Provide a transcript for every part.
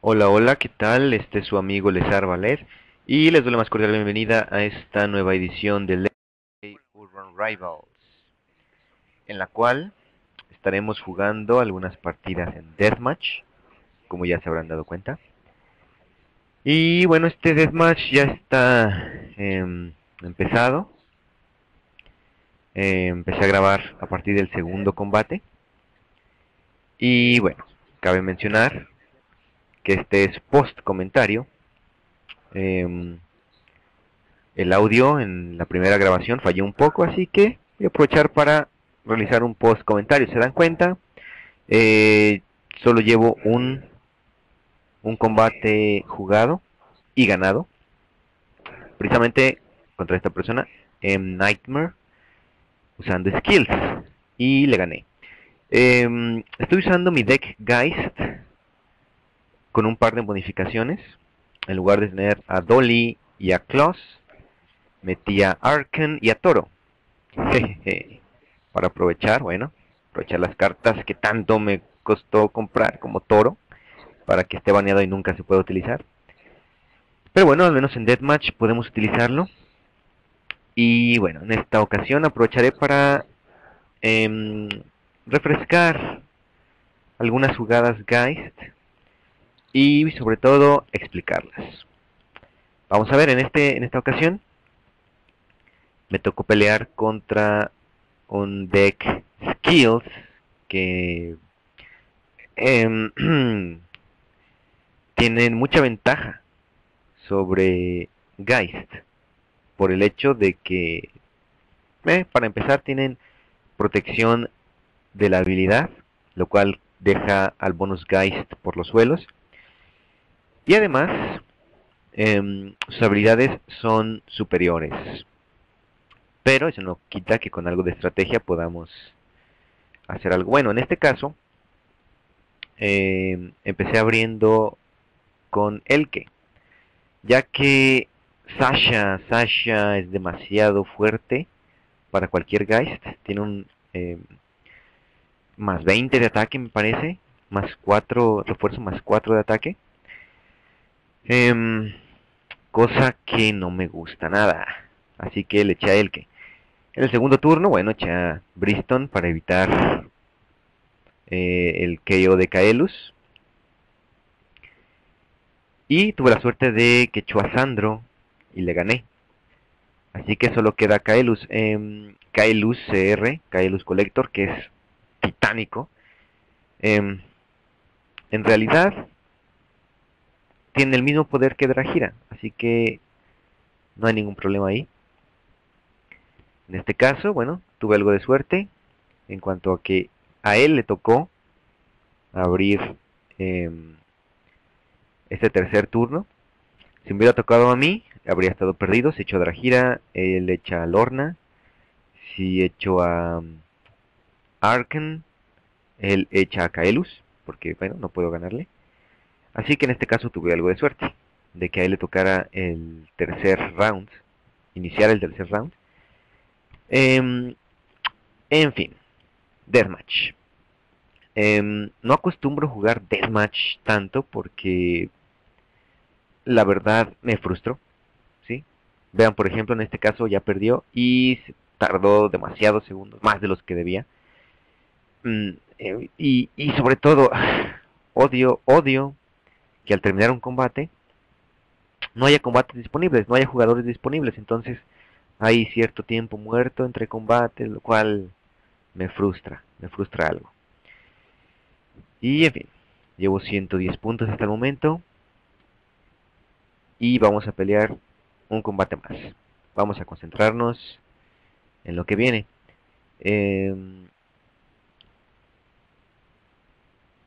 Hola, hola, ¿qué tal? Este es su amigo Lesar Valer y les doy la más cordial bienvenida a esta nueva edición de Urban Rivals, en la cual estaremos jugando algunas partidas en Deathmatch, como ya se habrán dado cuenta. Y bueno, este Deathmatch ya está em, empezado. Eh, empecé a grabar a partir del segundo combate. Y bueno, cabe mencionar que este es post comentario. Em, el audio en la primera grabación falló un poco, así que voy a aprovechar para realizar un post comentario. ¿Se dan cuenta? Eh, solo llevo un, un combate jugado y ganado. Precisamente contra esta persona en Nightmare usando skills y le gané. Em, estoy usando mi deck Geist con un par de bonificaciones. En lugar de tener a Dolly y a Klaus, metí a Arken y a Toro. Para aprovechar, bueno, aprovechar las cartas que tanto me costó comprar como Toro. Para que esté baneado y nunca se pueda utilizar. Pero bueno, al menos en Deathmatch podemos utilizarlo. Y bueno, en esta ocasión aprovecharé para em, refrescar algunas jugadas Geist y sobre todo explicarlas. Vamos a ver, en, este, en esta ocasión me tocó pelear contra un deck Skills que eh, tienen mucha ventaja sobre Geist por el hecho de que, eh, para empezar, tienen protección de la habilidad, lo cual deja al bonus Geist por los suelos. Y además, em, sus habilidades son superiores. Pero eso no quita que con algo de estrategia podamos hacer algo bueno. En este caso, em, empecé abriendo con Elke. Ya que Sasha, Sasha es demasiado fuerte para cualquier Geist. Tiene un em, más 20 de ataque, me parece. Más 4, refuerzo más 4 de ataque. Em, cosa que no me gusta nada. Así que le eché a Elke. En el segundo turno, bueno, eché a Briston para evitar eh, el KO de Kaelus. Y tuve la suerte de que echó a Sandro y le gané. Así que solo queda Kaelus. Eh, Kaelus CR, Kaelus Collector, que es titánico. Em, en realidad, tiene el mismo poder que Drajira, así que no hay ningún problema ahí. En este caso, bueno, tuve algo de suerte en cuanto a que a él le tocó abrir em, este tercer turno. Si me hubiera tocado a mí, habría estado perdido. Si hecho a Drajira, él echa a Lorna. Si hecho a um, Arken, él echa a Kaelus, porque bueno, no puedo ganarle. Así que en este caso tuve algo de suerte, de que a él le tocara el tercer round, iniciar el tercer round. Em, en fin, Deathmatch. Em, no acostumbro jugar Deathmatch tanto porque la verdad me frustró. ¿sí? Vean, por ejemplo, en este caso ya perdió y tardó demasiados segundos, más de los que debía. Mm, eh, y, y sobre todo, odio, odio que al terminar un combate no haya combates disponibles, no haya jugadores disponibles, entonces hay cierto tiempo muerto entre combates, lo cual me frustra, me frustra algo. Y en fin, llevo 110 puntos hasta el momento y vamos a pelear un combate más. Vamos a concentrarnos en lo que viene. Eh,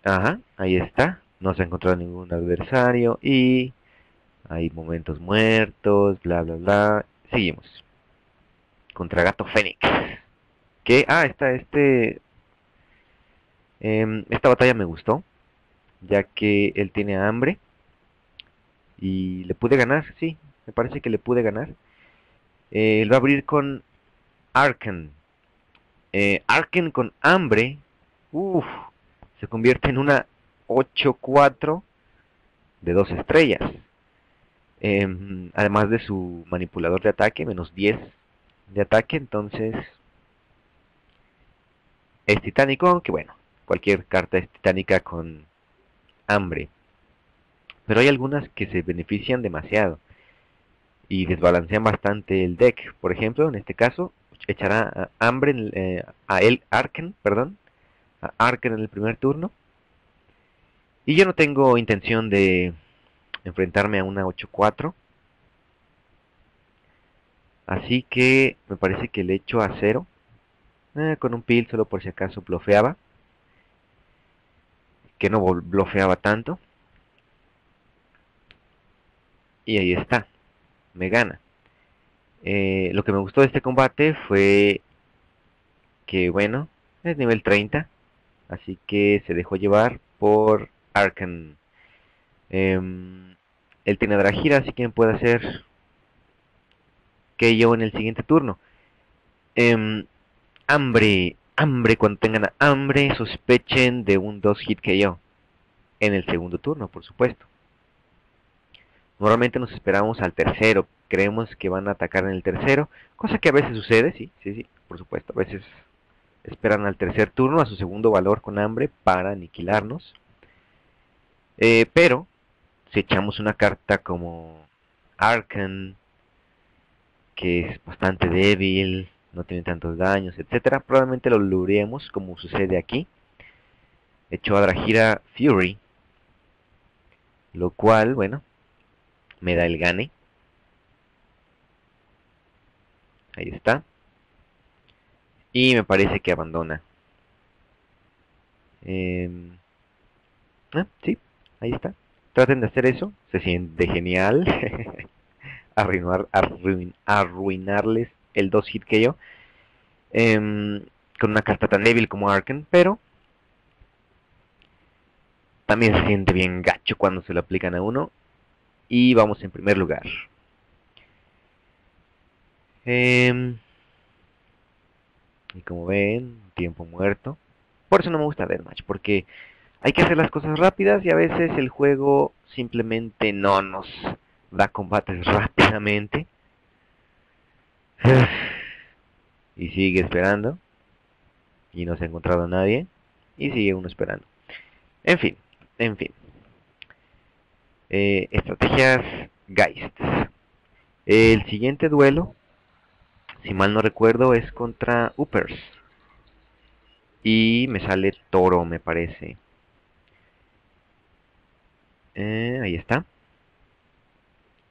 ajá, ahí está no se ha encontrado ningún adversario y hay momentos muertos, bla bla bla. Seguimos. Contra Gato Fénix. Que, ah, está este... Em, esta batalla me gustó, ya que él tiene hambre y le pude ganar, sí, me parece que le pude ganar. Eh, él va a abrir con Arken. Eh, Arken con hambre, uff, se convierte en una 8-4 de dos estrellas. Em, además de su manipulador de ataque, menos 10 de ataque, entonces es titánico, aunque bueno, cualquier carta es titánica con hambre. Pero hay algunas que se benefician demasiado y desbalancean bastante el deck. Por ejemplo, en este caso, echará hambre eh, a él, Arken, perdón, a Arken en el primer turno. Y yo no tengo intención de enfrentarme a una 8-4. Así que me parece que le echo a 0. Eh, con un pil solo por si acaso blofeaba. Que no blofeaba tanto. Y ahí está. Me gana. Eh, lo que me gustó de este combate fue que, bueno, es nivel 30. Así que se dejó llevar por Arkan. Em, él tiene Drajira, así que puede hacer que yo en el siguiente turno. Em, hambre, hambre, cuando tengan hambre, sospechen de un 2 hit que yo. En el segundo turno, por supuesto. Normalmente nos esperamos al tercero. Creemos que van a atacar en el tercero. Cosa que a veces sucede, sí, sí, sí, por supuesto. A veces esperan al tercer turno, a su segundo valor con hambre, para aniquilarnos. Eh, pero, si echamos una carta como Arkan, que es bastante débil, no tiene tantos daños, etcétera, probablemente lo luremos como sucede aquí. Echó a Drajira Fury, lo cual, bueno, me da el gane. Ahí está. Y me parece que abandona. Eh, ah, sí, Ahí está. Traten de hacer eso. Se siente genial. Arruinar, arruinarles el 2 hit que yo. Em, con una carta tan débil como Arken. Pero también se siente bien gacho cuando se lo aplican a uno. Y vamos en primer lugar. Em, y como ven, tiempo muerto. Por eso no me gusta Deathmatch, porque hay que hacer las cosas rápidas y a veces el juego simplemente no nos da combates rápidamente. Y sigue esperando. Y no se ha encontrado a nadie. Y sigue uno esperando. En fin, en fin. Eh, estrategias Geist. El siguiente duelo, si mal no recuerdo, es contra Uppers. Y me sale Toro, me parece. Eh, ahí está.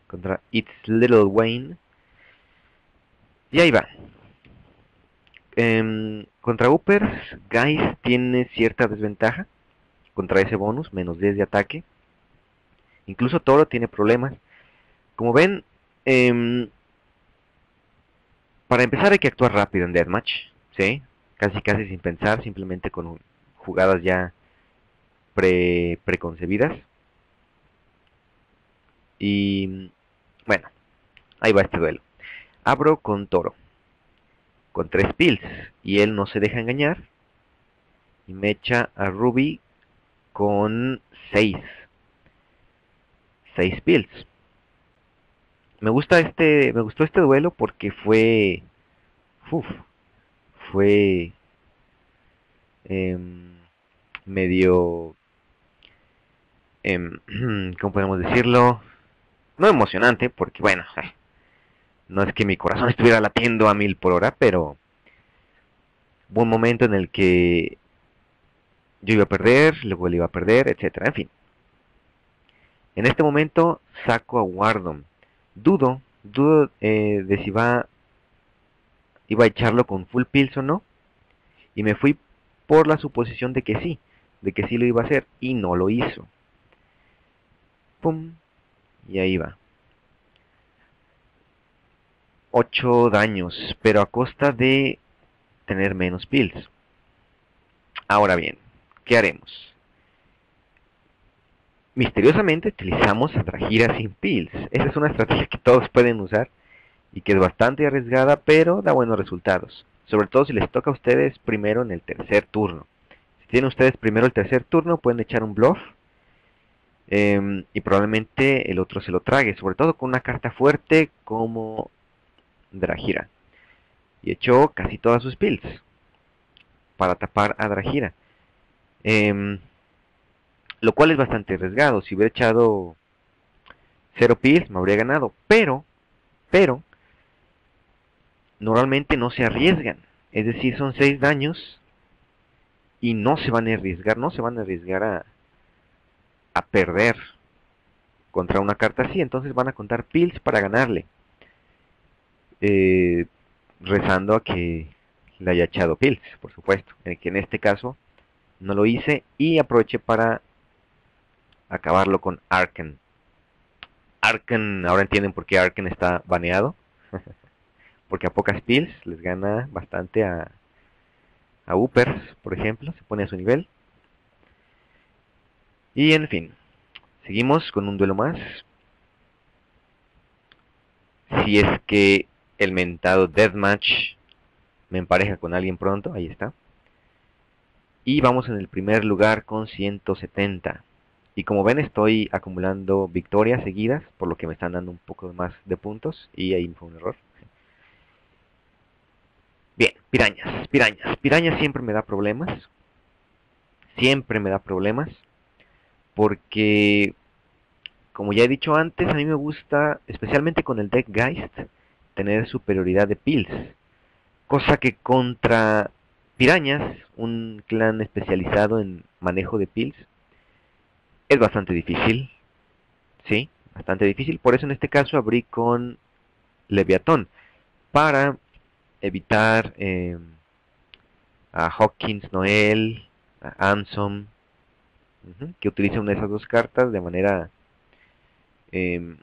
Contra It's Little Wayne. Y ahí va. Em, contra Uppers, Guys tiene cierta desventaja. Contra ese bonus, menos 10 de ataque. Incluso Toro tiene problemas. Como ven, em, para empezar hay que actuar rápido en Deathmatch. ¿sí? Casi casi sin pensar, simplemente con jugadas ya pre preconcebidas. Y bueno, ahí va este duelo. Abro con Toro. Con tres pills. Y él no se deja engañar. Y me echa a Ruby con seis. Seis pills. Me gusta este. Me gustó este duelo porque fue. Uf, fue. Em, medio. Eh, ¿Cómo podemos decirlo? No emocionante, porque bueno, no es que mi corazón estuviera latiendo a mil por hora, pero hubo un momento en el que yo iba a perder, luego él iba a perder, etcétera, en fin. En este momento saco a Wardom. Dudo, dudo eh, de si va iba a echarlo con full pills o no. Y me fui por la suposición de que sí, de que sí lo iba a hacer y no lo hizo. Pum, y ahí va. 8 daños, pero a costa de tener menos pills. Ahora bien, ¿qué haremos? Misteriosamente utilizamos a Drajira sin pills. Esa es una estrategia que todos pueden usar y que es bastante arriesgada, pero da buenos resultados. Sobre todo si les toca a ustedes primero en el tercer turno. Si tienen ustedes primero el tercer turno, pueden echar un bluff Em, y probablemente el otro se lo trague, sobre todo con una carta fuerte como Drahira. Y echó casi todas sus pills para tapar a Drahira. Em, lo cual es bastante arriesgado. Si hubiera echado 0 pills me habría ganado. Pero, pero, normalmente no se arriesgan. Es decir, son 6 daños y no se van a arriesgar, no se van a arriesgar a, a perder contra una carta así, entonces van a contar pills para ganarle. Eh, rezando a que le haya echado pills, por supuesto. En que en este caso no lo hice y aproveché para acabarlo con Arken. Arken, ahora entienden por qué Arken está baneado. Porque a pocas pills les gana bastante a, a Upers, por ejemplo, se pone a su nivel. Y en fin, seguimos con un duelo más. Si es que el mentado Deathmatch me empareja con alguien pronto, ahí está. Y vamos en el primer lugar con 170. Y como ven estoy acumulando victorias seguidas, por lo que me están dando un poco más de puntos. Y ahí fue un error. Bien, pirañas, pirañas. Pirañas siempre me da problemas. Siempre me da problemas. Porque, como ya he dicho antes, a mí me gusta, especialmente con el deck Geist, tener superioridad de pills. Cosa que contra pirañas, un clan especializado en manejo de pills, es bastante difícil. Sí, bastante difícil. Por eso en este caso abrí con Leviatón. Para evitar eh, a Hawkins Noel, a Ansom, que utilice una de esas dos cartas de manera, eh,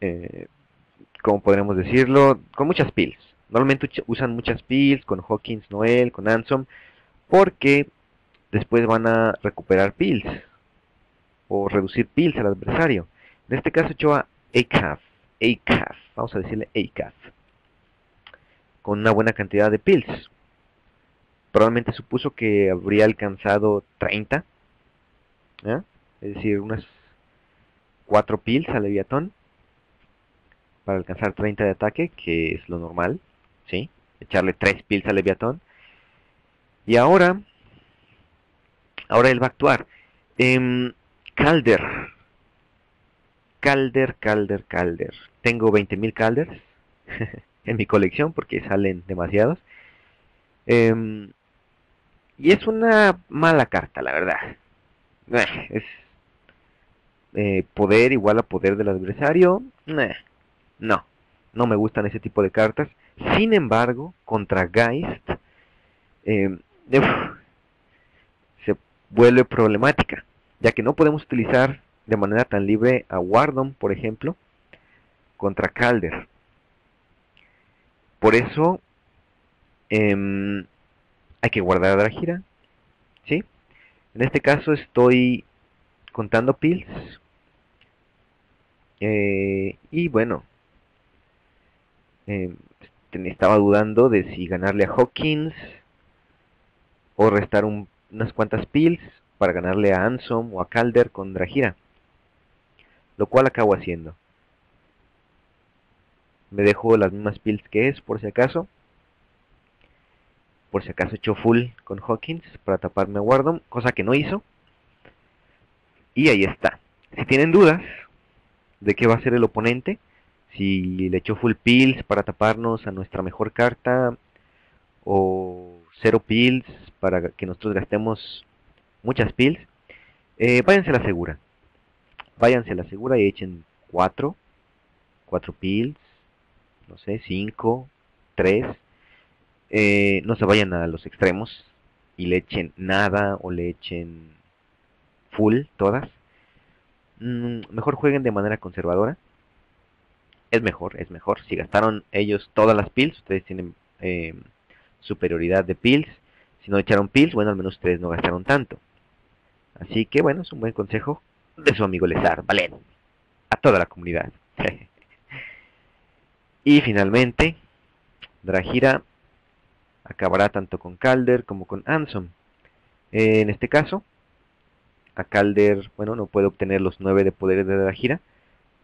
eh, como podremos decirlo, con muchas pills. Normalmente usan muchas pills con Hawkins Noel, con Ansom, porque después van a recuperar pills o reducir pills al adversario. En este caso echó a ACAF, ACAF, vamos a decirle ACAF con una buena cantidad de pills. Probablemente supuso que habría alcanzado 30. Es decir, unas 4 pills al Leviatón. Para alcanzar 30 de ataque, que es lo normal. ¿sí? Echarle 3 pills al Leviatón. Y ahora... Ahora él va a actuar. Eh, Calder. Calder, Calder, Calder. Tengo 20.000 Calders. en mi colección porque salen demasiados. Em, y es una mala carta, la verdad. Eh, es eh, poder igual a poder del adversario. Eh, no, no me gustan ese tipo de cartas. Sin embargo, contra Geist se vuelve problemática, ya que no podemos utilizar de manera tan libre a Wardom, por ejemplo, contra Calder. Por eso em, hay que guardar la gira. ¿sí? En este caso estoy contando pills. Eh, y bueno, em, estaba dudando de si ganarle a Hawkins o restar unas cuantas pills para ganarle a Ansom o a Calder con Drahira. Lo cual acabo haciendo. Me dejo las mismas pills que es, por si acaso. Por si acaso echó full con Hawkins para taparme a Wardom, cosa que no hizo. Y ahí está. Si tienen dudas de qué va a ser el oponente, si le echó full pills para taparnos a nuestra mejor carta, o cero pills para que nosotros gastemos muchas pills, eh, váyanse a la segura. Váyanse a la segura y echen 4, 4 pills, no sé, 5, 3, eh, no se vayan a los extremos y le echen nada o le echen full todas. Mm, mejor jueguen de manera conservadora. Es mejor, es mejor. Si gastaron ellos todas las pills, ustedes tienen eh, superioridad de pills. Si no echaron pills, bueno, al menos ustedes no gastaron tanto. Así que bueno, es un buen consejo de su amigo Lesar, vale, a toda la comunidad. Y finalmente, Drahira acabará tanto con Calder como con Anson. En este caso, a Calder, bueno, no puede obtener los 9 de poderes de Drajira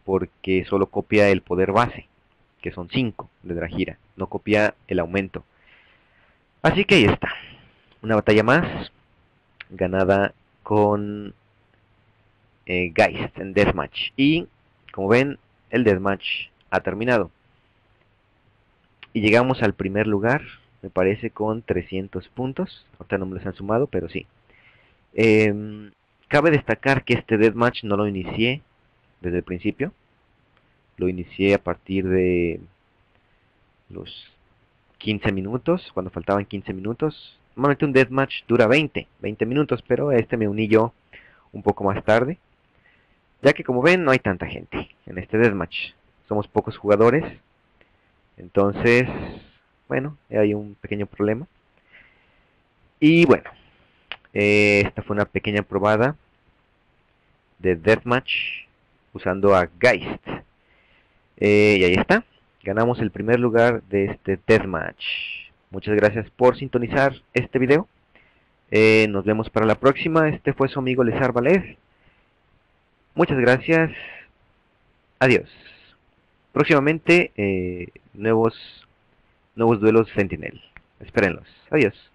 porque solo copia el poder base, que son 5 de Drajira, no copia el aumento. Así que ahí está, una batalla más, ganada con eh, Geist en Deathmatch. Y como ven, el Deathmatch ha terminado. Y llegamos al primer lugar, me parece con 300 puntos. Ahorita no me los han sumado, pero sí. Em, cabe destacar que este Deathmatch no lo inicié desde el principio. Lo inicié a partir de los 15 minutos, cuando faltaban 15 minutos. Normalmente un Deathmatch dura 20, 20 minutos, pero este me uní yo un poco más tarde. Ya que como ven no hay tanta gente en este Deathmatch. Somos pocos jugadores. Entonces, bueno, hay un pequeño problema. Y bueno, eh, esta fue una pequeña probada de Deathmatch usando a Geist. Eh, y ahí está. Ganamos el primer lugar de este Deathmatch. Muchas gracias por sintonizar este video. Eh, nos vemos para la próxima. Este fue su amigo Lesar Valer. Muchas gracias. Adiós. Próximamente nuevos nuevos duelos Sentinel. Espérenlos. Adiós.